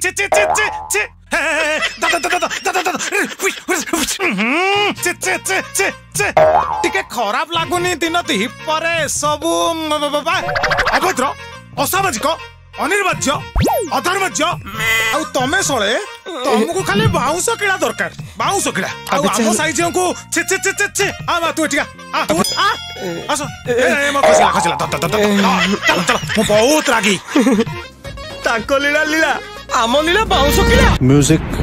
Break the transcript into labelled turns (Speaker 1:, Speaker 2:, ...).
Speaker 1: টিকে ଖରାପ ଲାଗୁନି ଦିନତି ହିପରେ ସବୁ ଅଭଦ୍ର ଅସାମାଜିକ ଅନିର୍ବାଜ୍ୟ ଅଧର୍ମଜ୍ୟ ଆଉ ତମେ ସଳେ ତମକୁ ଖାଲି ବାଉଁଶ କିଳା ଦରକାର ବାଉଁଶ କିଳା ଆଉ ଆମ ସାଇ ଝିଅଙ୍କୁ ଛେ ଛେ ଛେ ଛେ ଛେ ଆ ମା ତୁ ଏଠିକା ଆ ତୁ ଆ ଆସ ଏ ଏ ମୋ ଖସିଲା ଖସିଲା ଧ ଧ ଧ ମୁଁ ବହୁତ ରାଗି
Speaker 2: ତାଙ୍କ ଲୀଳା ଲୀଳା आम नीला बाउंस किला
Speaker 3: म्यूजिक